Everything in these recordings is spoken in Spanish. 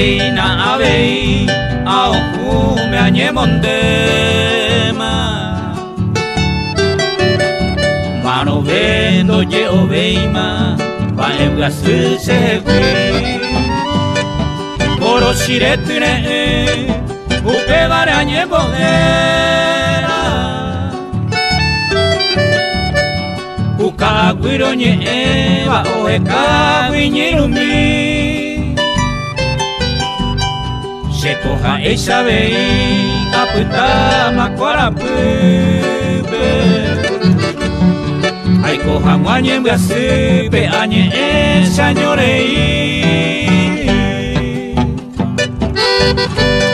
copeina avei a oju me añemondema mano vendo ye oveima Vaembga susegui Koro shiretune Upe vare añebodera Ukaguiro nye eva oe kaguiñirumi Shekoha eisabei aputa makwarapupe Aiko hamwanye mbwasipe anye eshanyorei Upe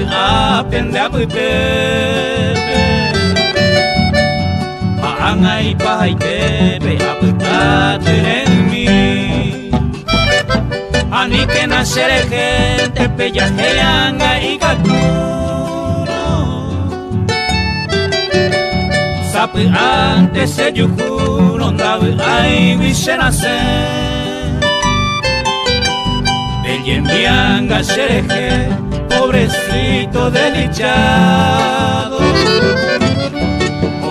Abu apende abu pepe Paanga y paja y tepe Abu taturemi Ani que nacer gente pellajeanga y gaturo Sapi antes se yukuro ndawi nacer Bellemianga sereje pobrecito desdichado.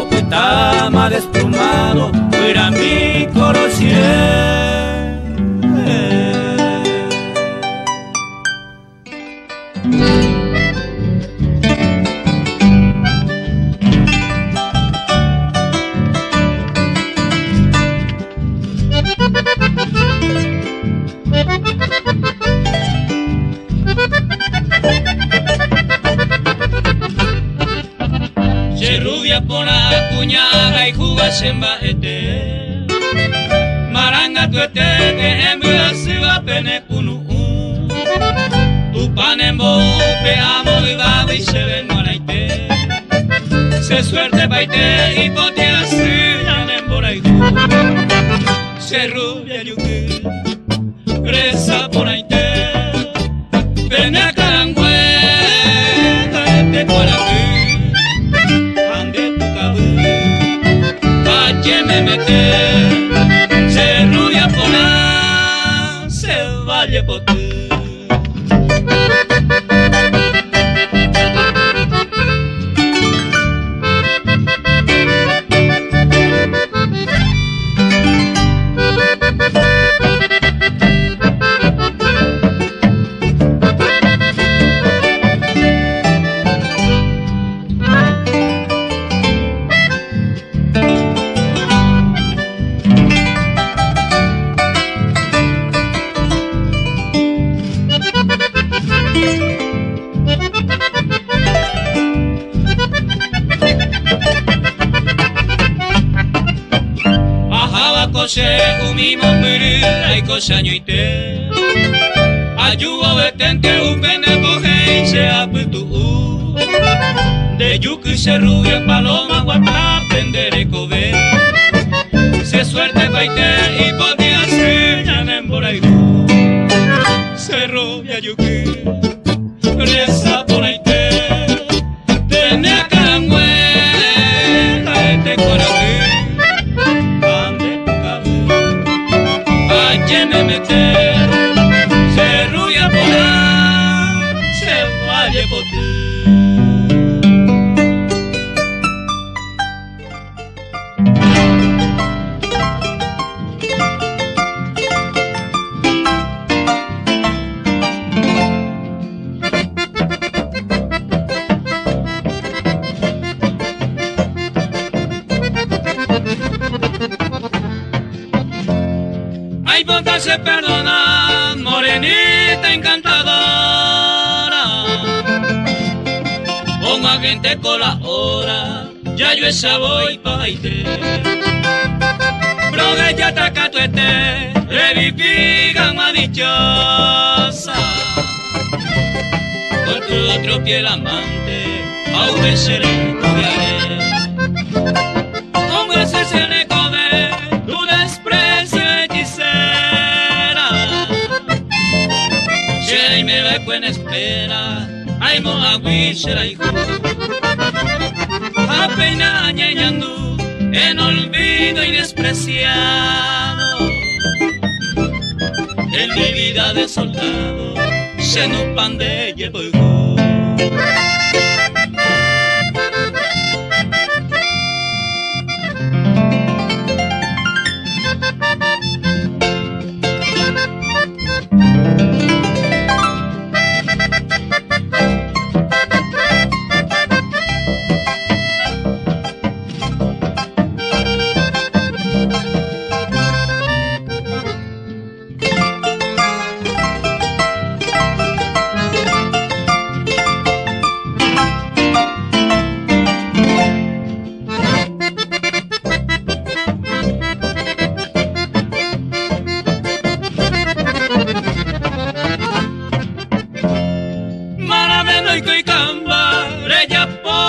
Opetama desplumado fuera mi conocido panembo pe amo y va y se ven moraite Se suerte baite y potia se llanen por ahí Se rubia yuki Presa por ahí Pene carangüe Te por aquí. Ande tu cabú me mete Se rubia paloma guapa pendere cobe Se suerte baite y podía se no pan llevo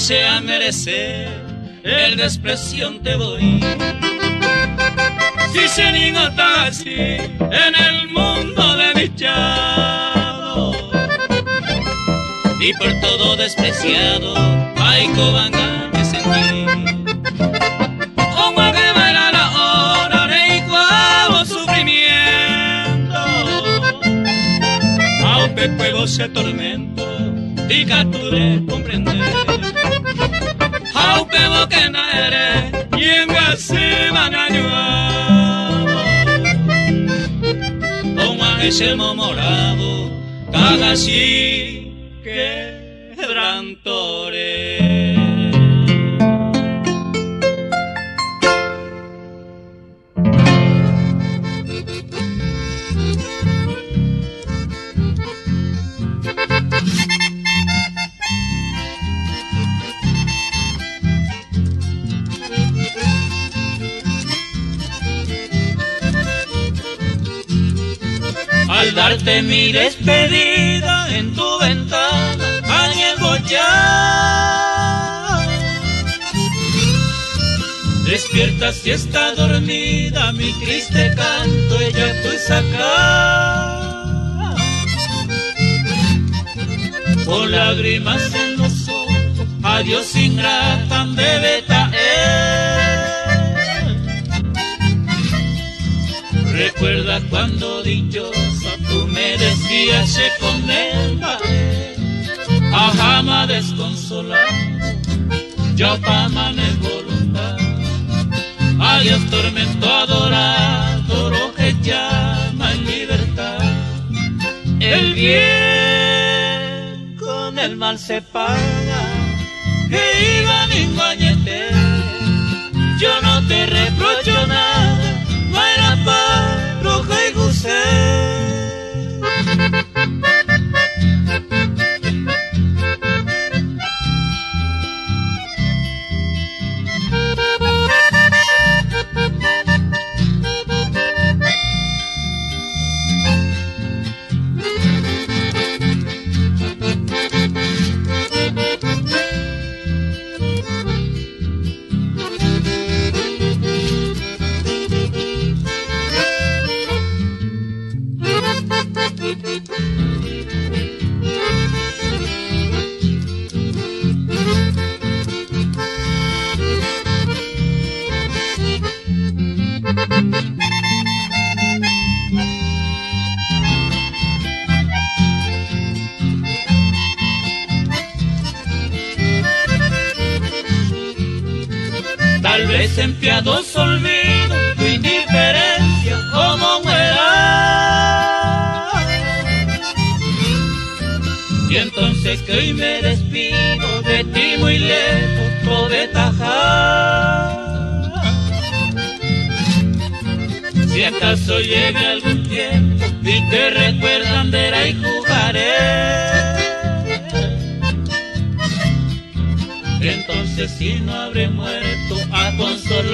sea merecer el despreción te voy. Si se niega así en el mundo de dichado y por todo despreciado hay cobanga se tormento, de comprender. Haupevo que na ere yenga semananywa Oma ese morado caga Si está dormida, mi triste canto, ella tú acá. Con lágrimas en los ojos, adiós ingrata, bebeta, Recuerda cuando dichosa tú me decías se con el a jamás desconsolado, ya pa' voluntad. Adiós tormento adorado, lo que llama en libertad. El bien con el mal se paga, que iba mi yo no te reprocho nada roja y en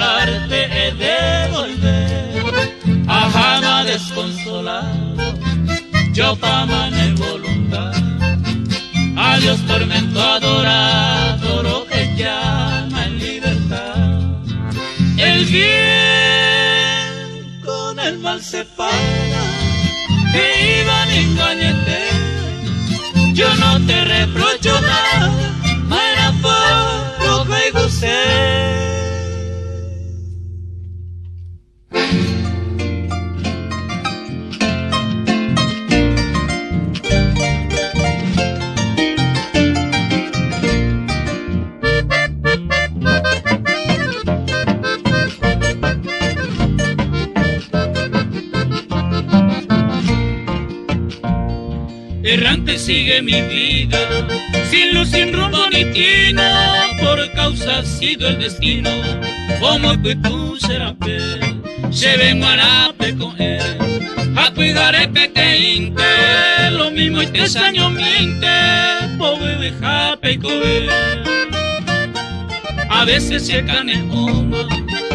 he de volver. A jamás desconsolado, yo en voluntad. Adiós tormento adorado, lo que llama en libertad. El bien el mal separa, que iban engañete. Yo no te reprocho nada, para por gocé. Sigue mi vida, sin luz, sin rumbo ni tino, por causa ha sido el destino, como que tú serás se ven guarape con él, a cuidar el inte, lo mismo y tres años miente, pobre de jape y. A veces se cane oma,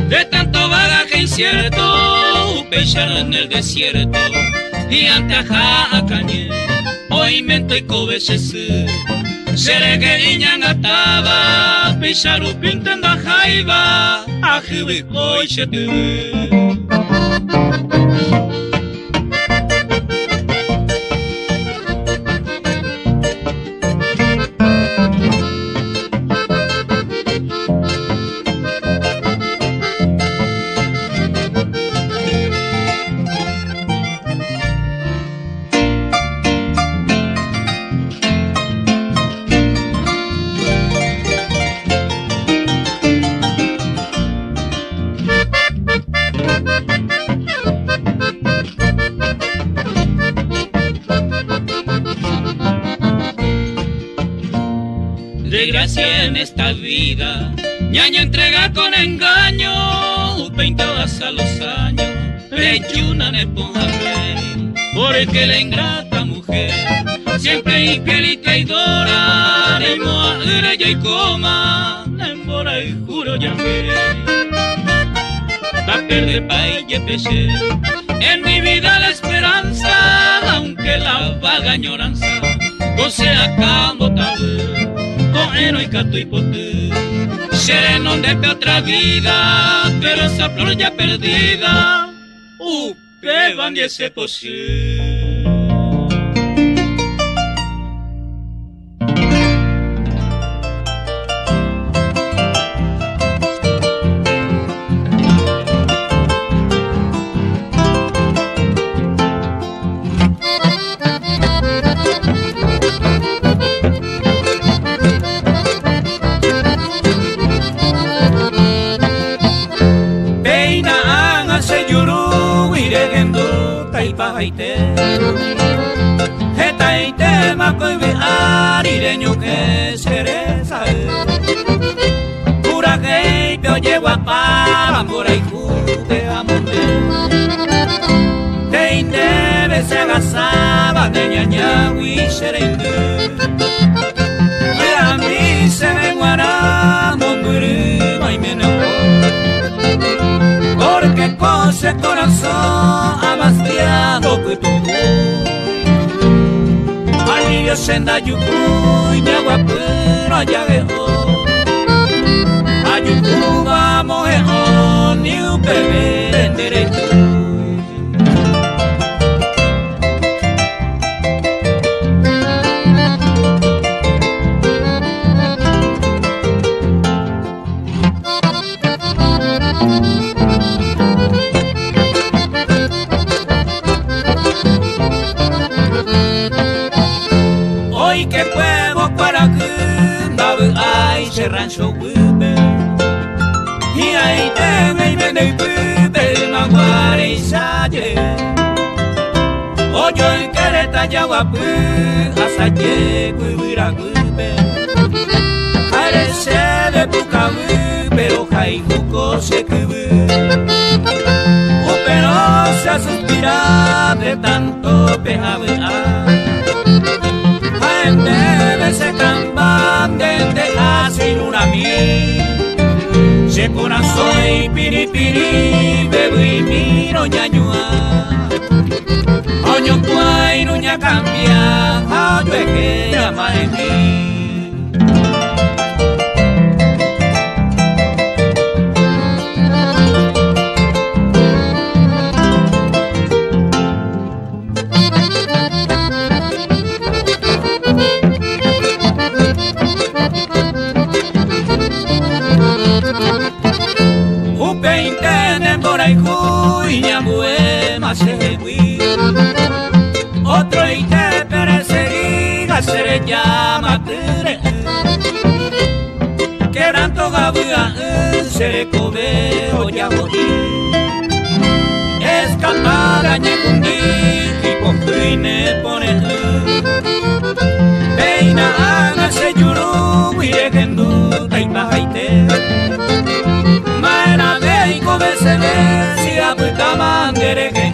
de tanto bagaje incierto, pechar en el desierto, y ante a cañer movimento ikobesese seregegiña ngatava pixarupinte nda jaiva ajiwikoixete Ñaña entrega con engaño, pintadas a los años, una nepojabe, porque la ingrata mujer, siempre infiel y traidora, de moa ella y coma, embora y juro ya que, va a perder pa' ella peche, en mi vida la esperanza, aunque la vaga añoranza, goce a cambo y canto y poté. Sereno de otra vida, pero esa flor ya perdida, uh, que van y ese posible. Eta ite makoibe arireño que cereza Pura gay pio lleva para mora y jude amonte Te indebe se agasaba de ñaña wishereinde A mí se me guará monguru y meneo Porque con ese corazón amastiado que tu Alivio senda yuku y agua pero allá veo Ayuku vamos a ni un bebé ese rancho hupe. Y ahí te me vende y pupe, maguare y salle. Oyo en careta ya guapu, hasta que cuibira hupe. Carece de puca pero jai juco se cubre. Oh, pero se suspira de tanto pejabe. Jaime se camba camban de así una mi Se soy piri piri Bebi miro ñañua. Oño cuay nuña cambia Oño que llama en mí Otro y te perseguiga se llama tere. Quebranto gabuga se cobe ya Escapada ñecundi y pojuine pone Peina ana se yuru wiregendu taipajaite Maena veiko besebe si aputa mangerege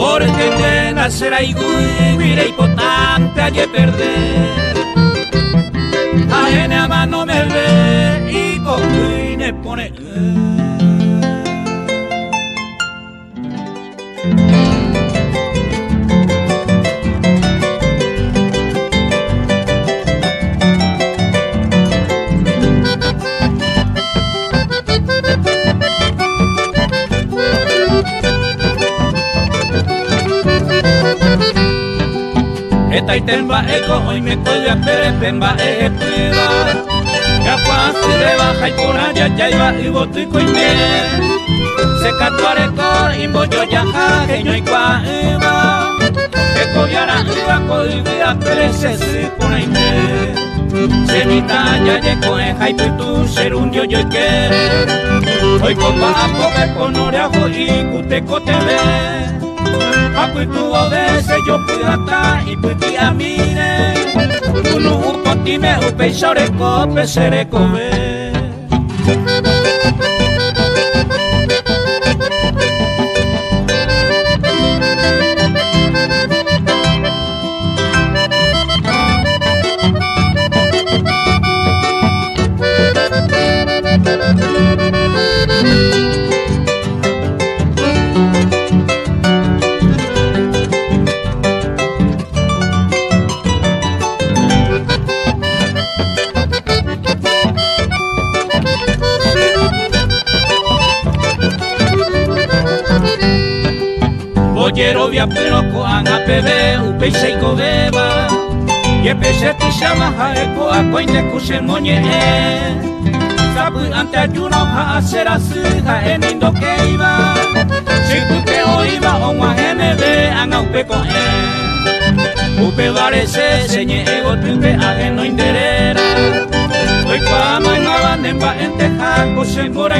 porque tenga será igual, mira importante hay perder. A mano me ve y me pone. Eta temba eko oime koia pere temba ege prueba Gapua zireba jaipura ja jaiba ibotuko ime Sekatuareko imbo jo geinoikoa eba Eko yara ibako jaieko zerundio joike Oiko ba ikuteko Akuitu obese yo puata y puti amine Unu upotime upe shoreko pesereko be bebe un peixeiko beba Ye peixeti xama e. ha eko a koine kushe moñe e. Zapu ante a yuno ha a xera su ha e nindo ke iba o iba o anga upe e. Upe vare se se nye ego tunde a geno inderera. Oi pa ama ina la nemba ente ha kushe mora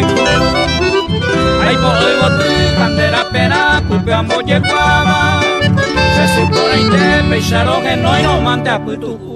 pera kupe amo guaba Se supora inde peixaro que no no mante aputu Sepia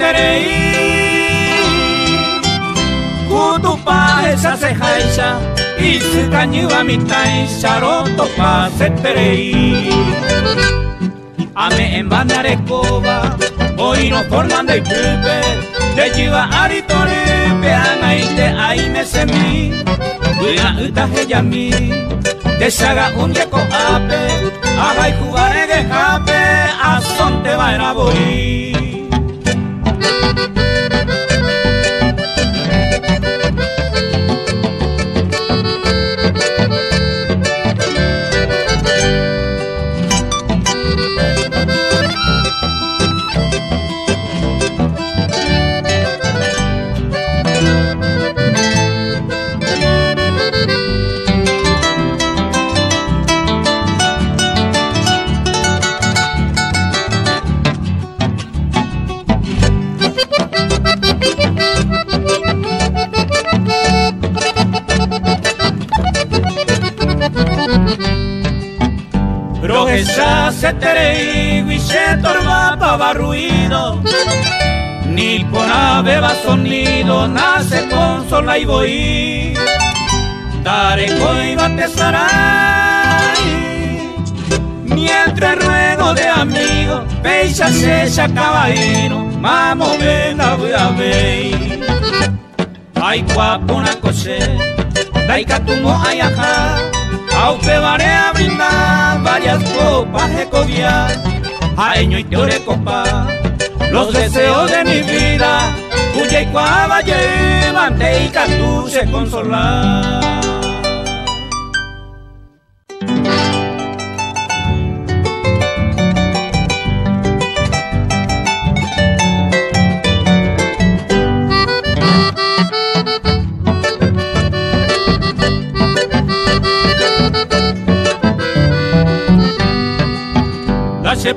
Se terei Kutupa esa se jaisa Y su cañuva mi tai Charoto pa se terei Ame en bandarecoba Hoy no forman de pulpe De chiva aritore peana y te ahí me semi Cuida uta heyami Deshaga un yeco ape Haga y jugar en jape A son te va a boy se terei se torba ruido. Ni por ave va sonido nace con sol y voy Dare coi te Mientras ruego de amigo Peixa se caballero Mamo ven a ver. Ay guapo una cosé Dai catumo ay ajá Aupe vare a brindar varias copas de cobiar, año y teore copa, los deseos de mi vida, cuya y llevan y se consolar.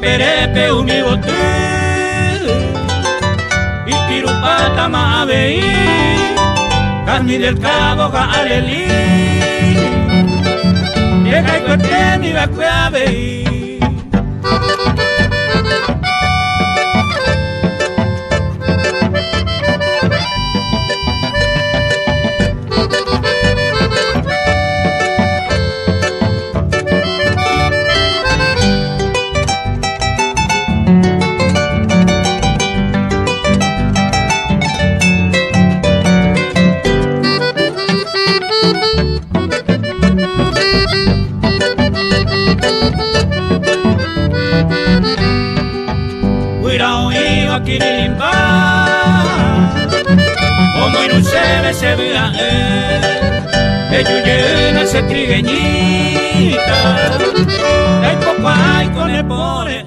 perepe unibote y pirupata mabei Carmi del cabo gareli Llega y corte mi vacuabei se ve se vea Ellos llena se trigueñita. Hay poco hay con el pone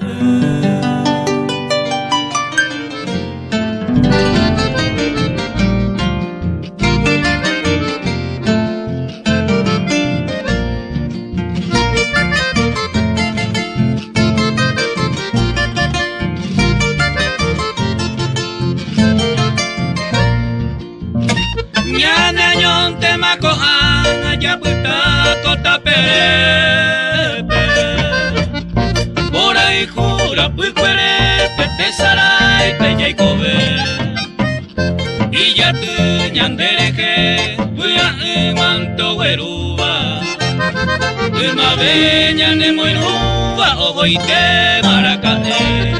Beña ne moinuba ojo y te maracae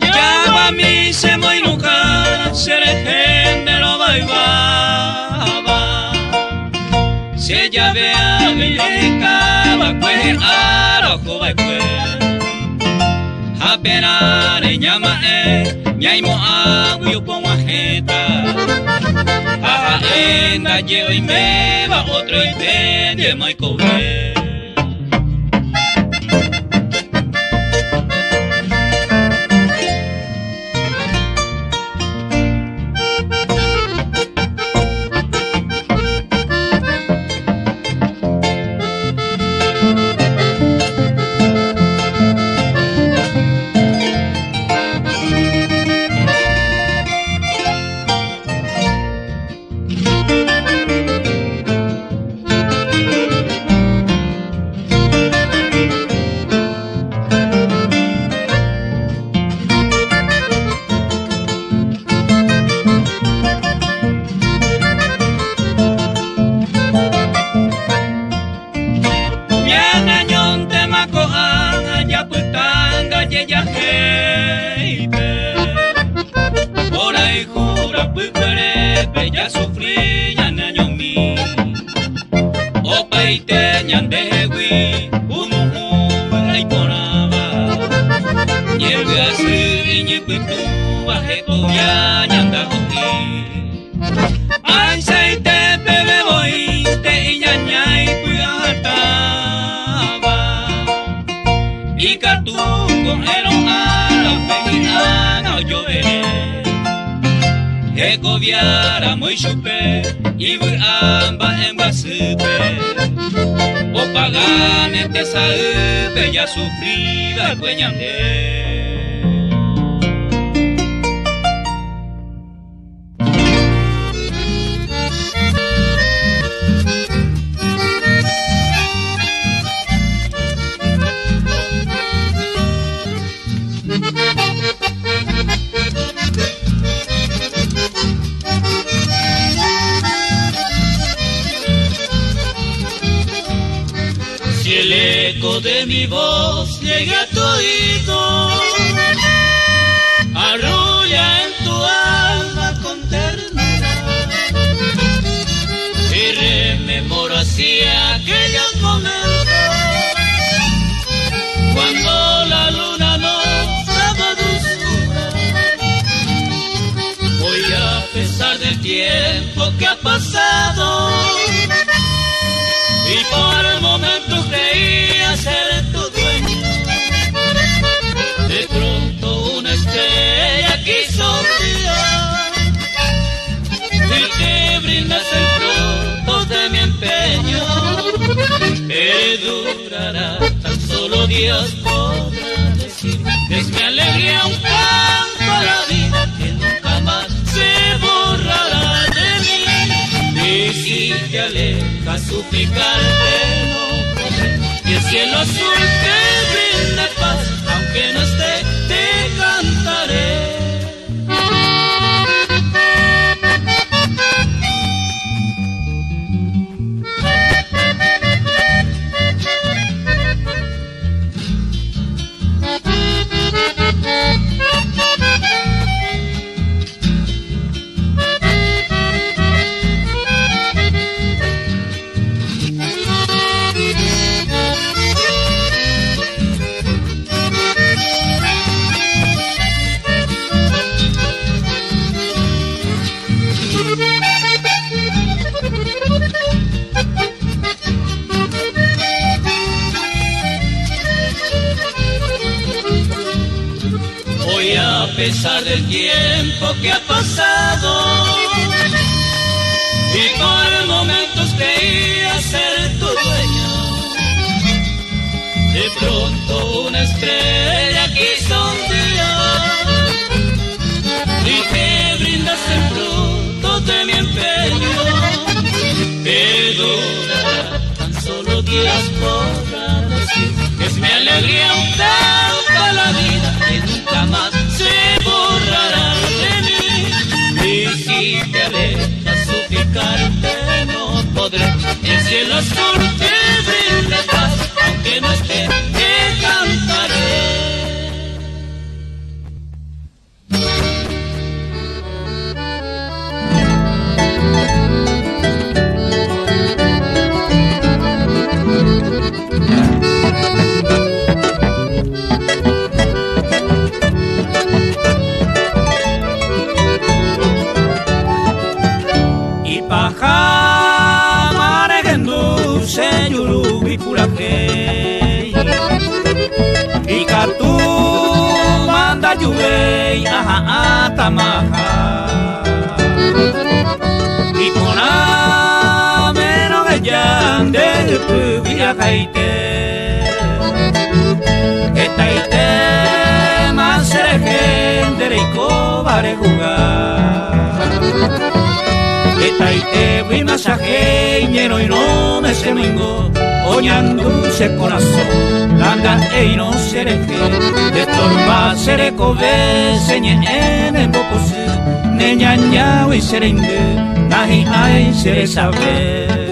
Llama a mí se moinuca se le gente lo baibaba Si ella ve a mi rica va a aro va a pena re llama e ñaimo agua yo pongo ajeta Aja enda llevo y me va otro y pende mai cobre Egoviara moi chupe Ibu amba emba supe O pagane te saupe Ya sufrida cueñande de mi voz llegue a tu oído, arrulla en tu alma con ternura y rememora así aquellos pasado. Y por el momento creía ser tu dueño. De pronto una estrella quiso brillar y te brindas el fruto de mi empeño. Que durará tan solo días podrá decir es mi alegría un si te alejas suplicarte no y el cielo azul te brinda paz aunque no Ey, ajá, atamaja. Y con a menos que ya de pubia caite. Esta ite más sergente y cobarde jugar. Eta ite bui masaje ñero y no me se mingo Oñandu se corazón. Langa e no sereje De torba sereko be señe en el bocosu Neña ñao y serenge Nahi ai sere saber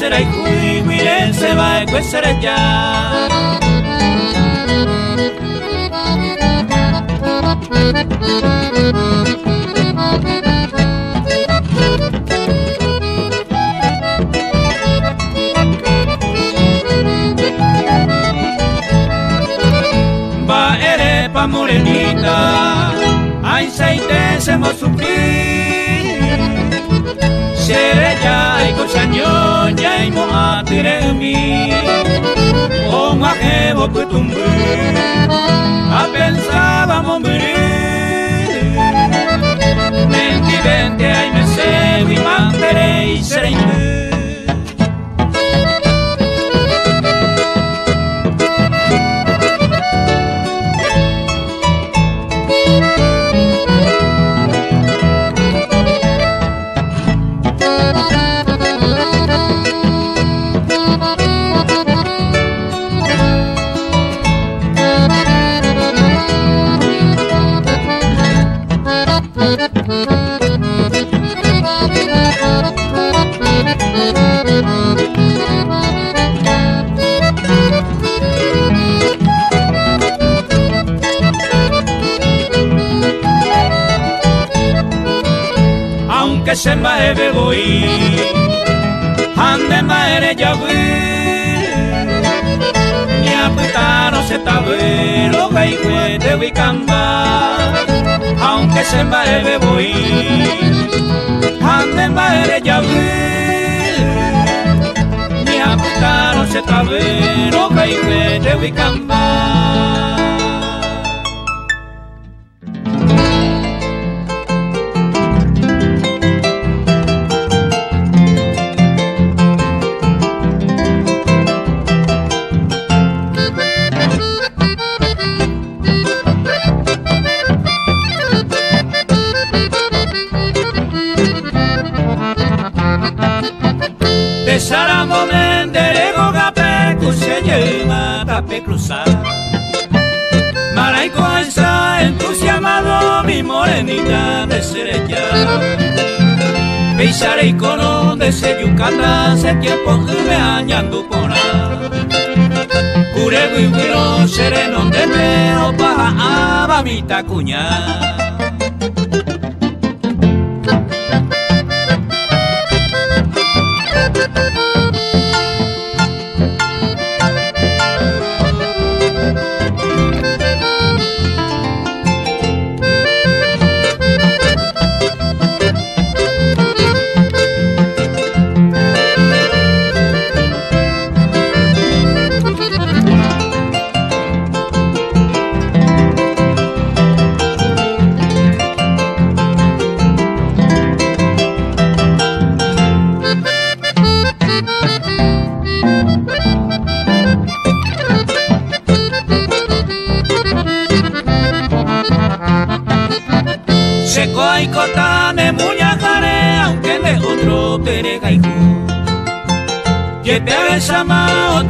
será y cuire se va a será ya. Va erepa morenita, ay se hemos sufrir. Seré atire mi. O maje bo putumbu, a pensaba mo morir. Menti vente Cure guiguiro sereno de meo paja abamita cuña. Que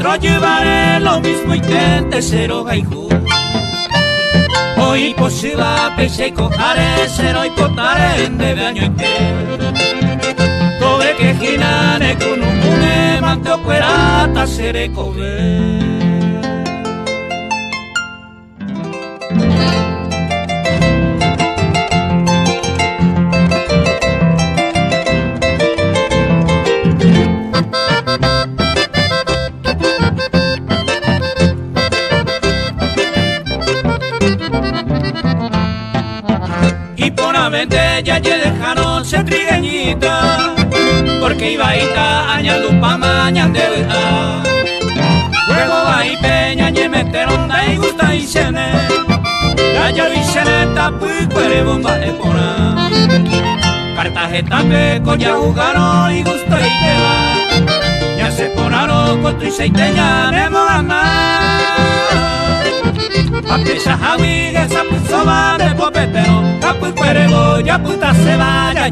otro llevaré lo mismo intente ser gaijú. Hoy posible pese y cojaré cero y potare en de año y que Tobe que ginane con un mune mante o cuerata seré cobe. Ya ye dejaron ser trigueñita, porque iba a estar añando pa' mañana de verdad. Luego va y peña y meteron da y gusta y cene, ya yo y cene tapu y cuere bomba de pora. Cartagena peco ya jugaron y gusto y queda, ya se ponaron con tu y seiteña de más. Ge sapu soba de popetero. Kapu cuervo ya puta se vaya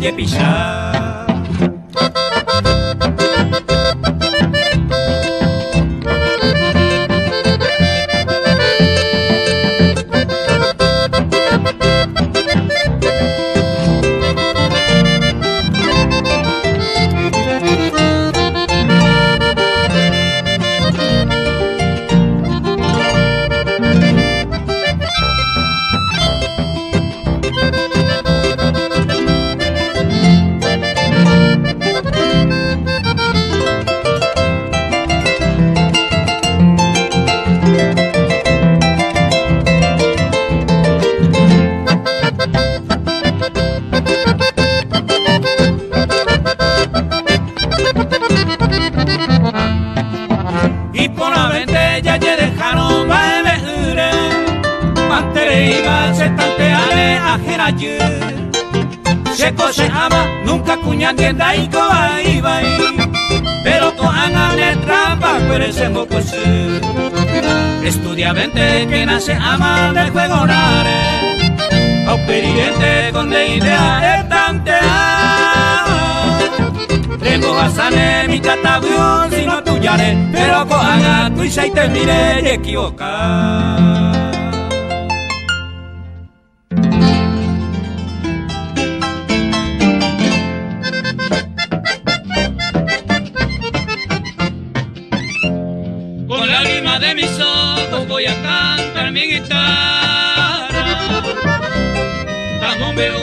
trampa, pero ese moco Estudia vente que nace ama de juego rare. Auperiente con de idea. Tengo hasane mi catavión si no tuyare, pero cojan tu y te mire y equivocar.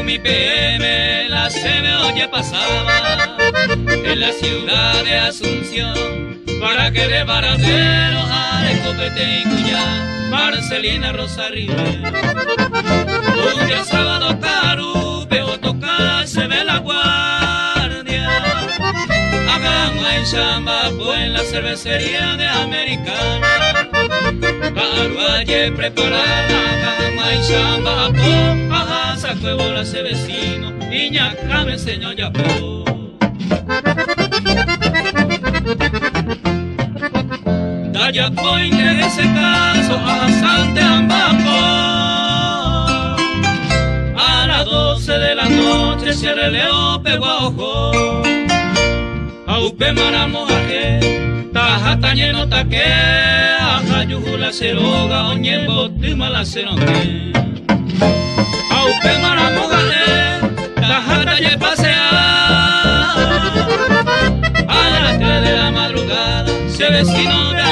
Mi PM la me oye pasaba en la ciudad de Asunción. Para que de baratero a copete y cuya Marcelina Rosa un día sábado caro veo tocar se ve la guardia. Hagamos en chamba en la cervecería de Americana Caruaye preparada hagamos en chamba fue bola ese vecino, niña me enseñó ya Daya coin en ese caso a Sante. A las doce de la noche se releo pegó a upe maramo aje, taja tañeno taque, a yuhula seroga, oñembo tima la seronque upe maramogale, tajata y pasear. A las tres de la madrugada, se vecino de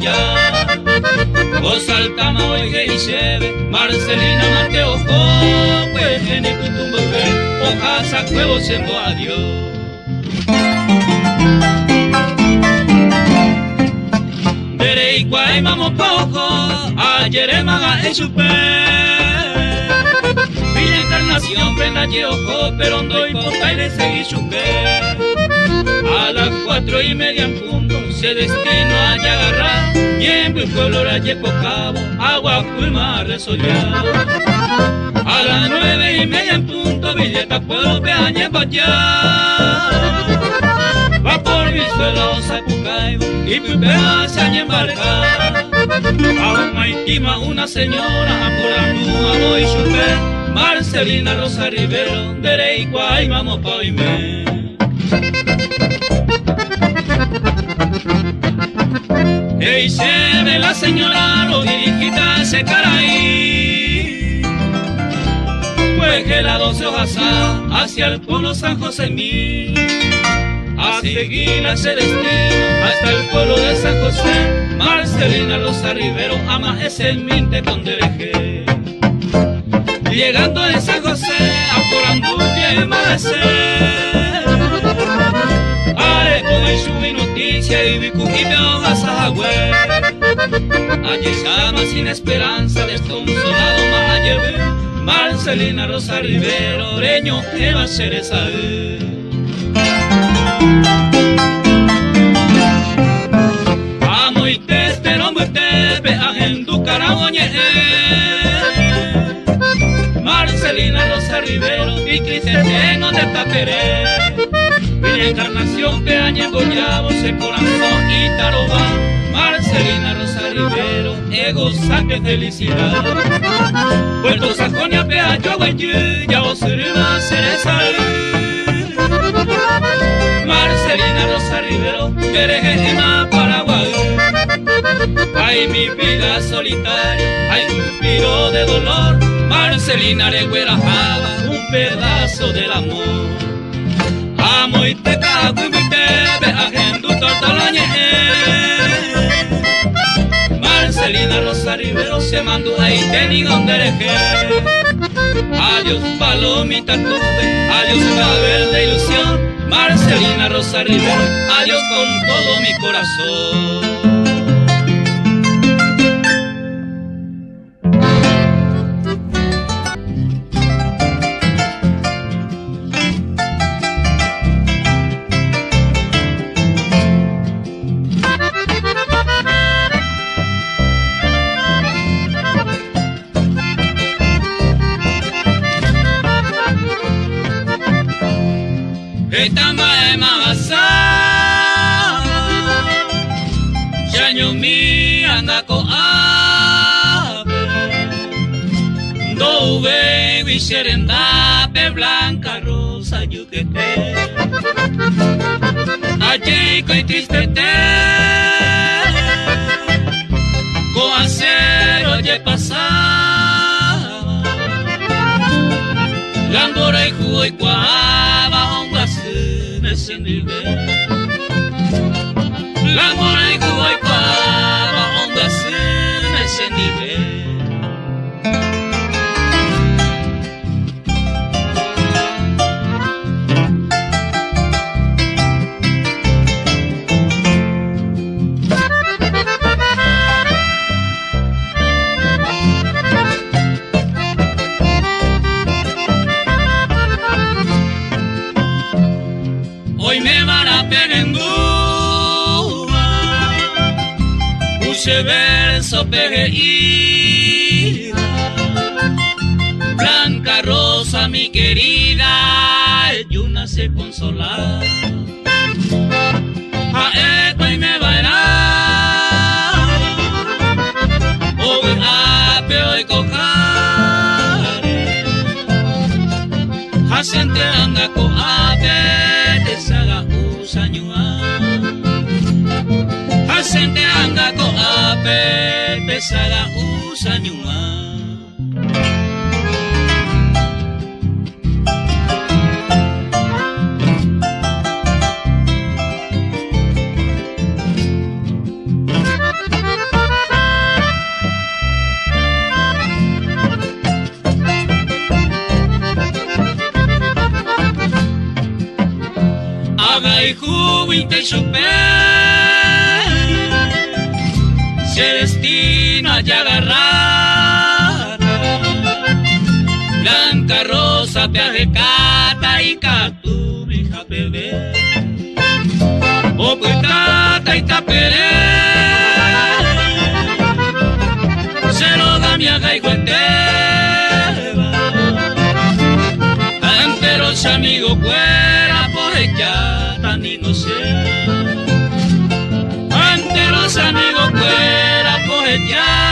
ya. O saltama oye y ve, Marcelina Mateo, pues tiene cutumbo que, o casa cuevo siendo adiós. Dere y guay mamo poco, ayer maga en su encarnación prenda ojo pero no importa y le seguí A las cuatro y media en punto se destino a agarrar. Y en el pueblo la llevo cabo agua fulma resollado. A las nueve y media en punto billeta pueblo peañe ya Suelo sapucaibo y pupea se añe embarcar. A una íntima una señora apurando a voy chupé Marcelina Rosa Rivero, de y vamos pa' me. Ey, se ve la señora, dirigita ese caraí. Pues que la doce hojas hacia el pueblo San José mí. A seguir ese destino hasta el pueblo de San José. Marcelina Rosa Rivero ama ese minte con dereje. Llegando a San José, aporando y amanecer. Areco de su noticia y vi cuquipeo a Sahagüe. Allí llama sin esperanza, desconsolado más allá Marcelina Rosa Rivero, Oreño, que va Marcelina Rosa Rivero y Cristian donde está Pérez. Mi encarnación que añe Goyabo se corazón y taroba. Marcelina Rosa Rivero, ego saque felicidad. Puerto Sajonia, Pea, yo ya vos a ser Marcelina Rosa Rivero, eres Paraguay. Ay, mi vida solitaria, hay un suspiro de dolor Marcelina le un pedazo del amor. Amo y te cago y bebe agendo tortolañe. Marcelina Rosa Rivero se mandó ahí teni donde dejé. Adiós palomita tuve, adiós la de ilusión. Marcelina Rosa Rivero, adiós con todo mi corazón. Allí coi triste pegueída Blanca rosa mi querida Yuna se consola. A esto y me baila. Hoy a peo y cojare Hacente anda coate Asente anga ko ape pesaga usanyua y juguinte chupé ya agarrar. Blanca rosa de cata y catu hija bebé. O puitata y tapere se lo da mi aga y ante los amigos fuera por ella tan inocente. Ante los amigos fuera poeta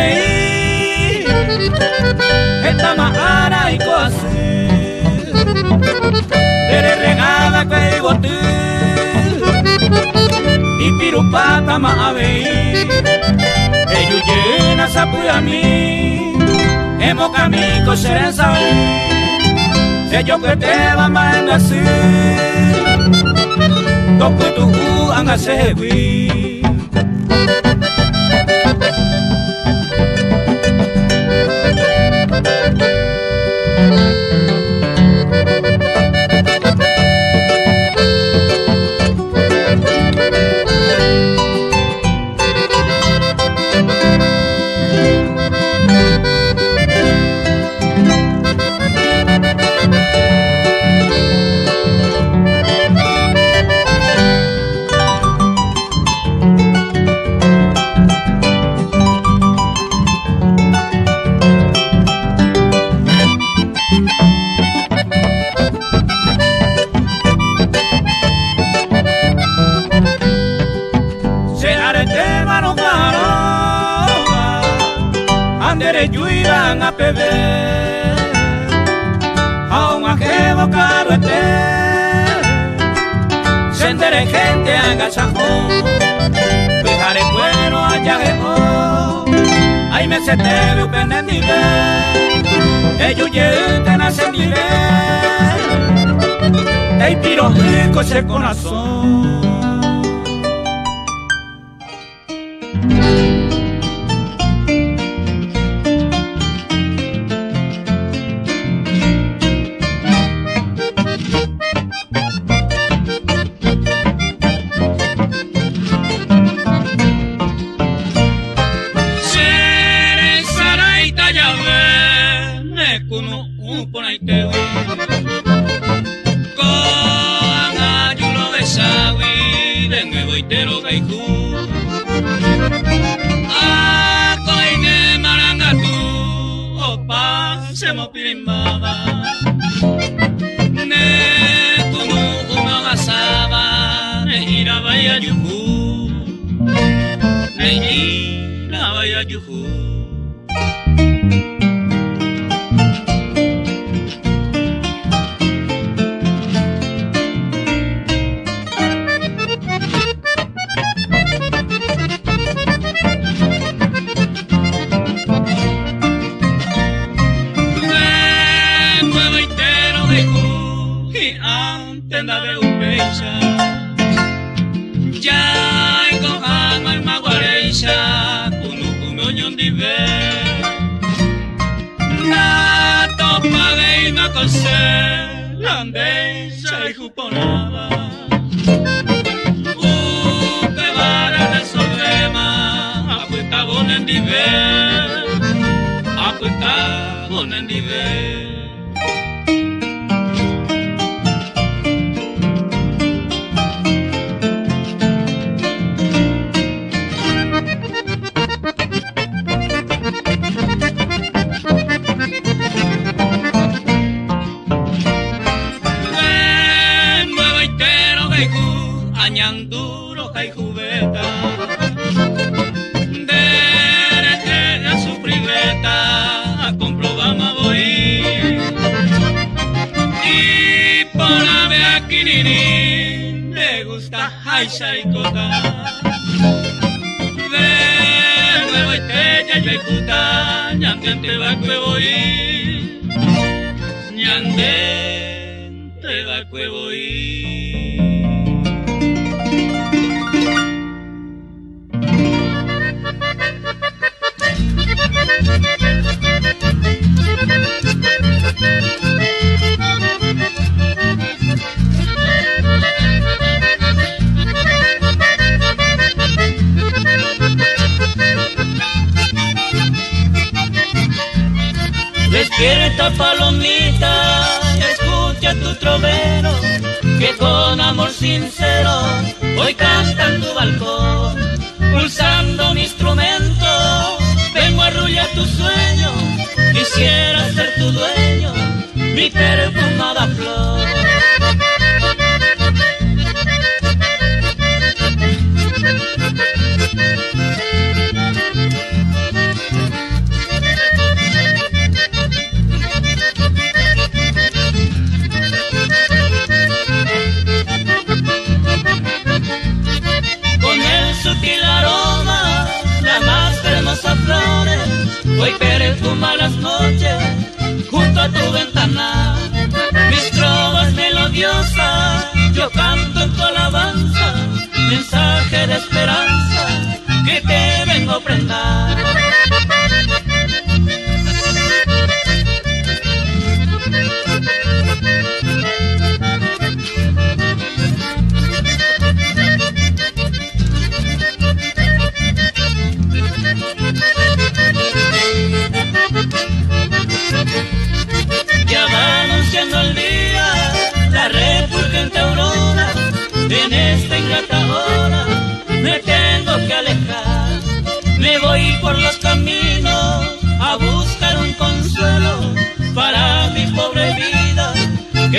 señores, esta mahara y coase, de regada que y bote, y pirupata maave, ellos llena sapuya mí, hemos camico serenza, ellos que te van a engacer, toco tu yuiran a Aun a jevo caro este Sendere gente agachajón Dejaré cuero allá Ay me se te ve upenden nivel Ellos yenten a nivel. Te piro rico ese corazón Haisha y De nuevo y ejecuta Ñandente y Ñandente va cuevo y Despierta palomita, escucha tu trovero, que con amor sincero hoy canta en tu balcón, pulsando mi instrumento, vengo a tu sueño, quisiera ser tu dueño, mi perfumada flor. Las junto a tu ventana. Mis trovas melodiosas, yo canto en tu alabanza, mensaje de esperanza que te vengo a prendar.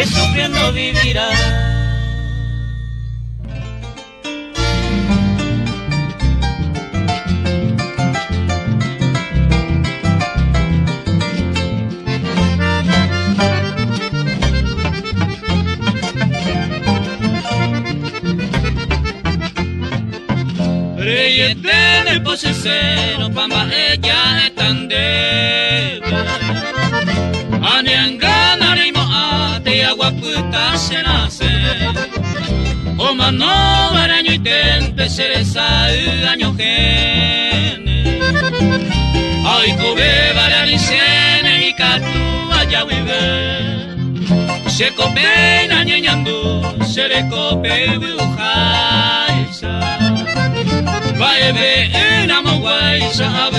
Que sufriendo vivirá. Del posesero, pamba ella se nace. O más no araño intente ser esa daño gene. Ay, cobe vale a nicene y catúa ya vive. Se cope na ñeñando, se le cope dibujaisa. Va a ver en amaguaisa.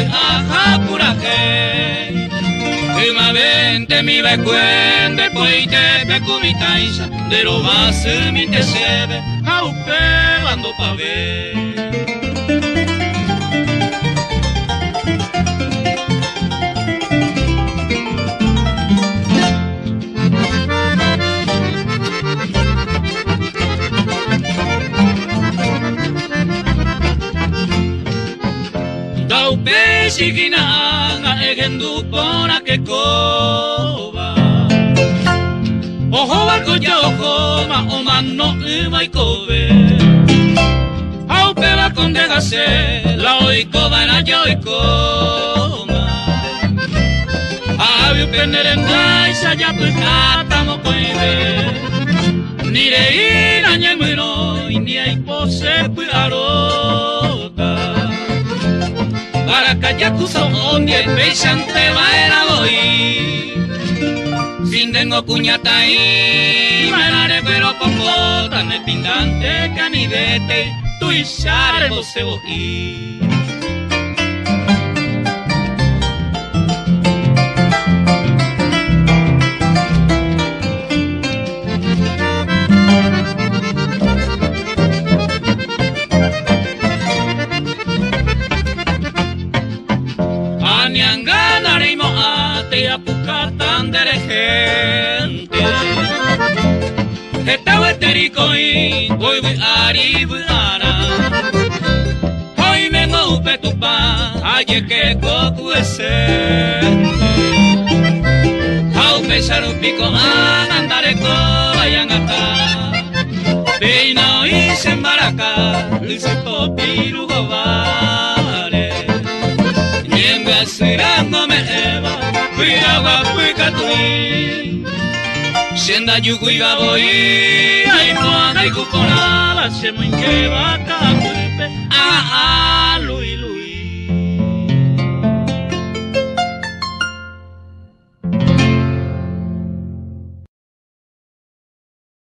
Vente mi becuende poite pecumitaisa De lo base mi te sebe Aupe esperando pa' ver. Daupe sigina pona que koba Ojo barco ya ojo ma o mano uma y kobe Aupe va con degase la oiko va na yo y koma Abiu penerenda isa ya pukata mo koibe Nire ina nyemuro ini ai pose pu arota para callar tu son y el te va a hoy. Sin tengo cuñata y me pero pongo tan el pindante canivete, tu y sare vos ate apukatan dere gente Etawa teriko i hoy vi ari vi ara Hoy me upe tu pa aye que koku ese Hau pesar pico andare ko bayangata Peina i sembaraka Lise popiru govare Niembe sirando me eva aukera bapekatu Senda jukui gaboi Ainoa daikupona Latxe moinke baka kuipe Ahalo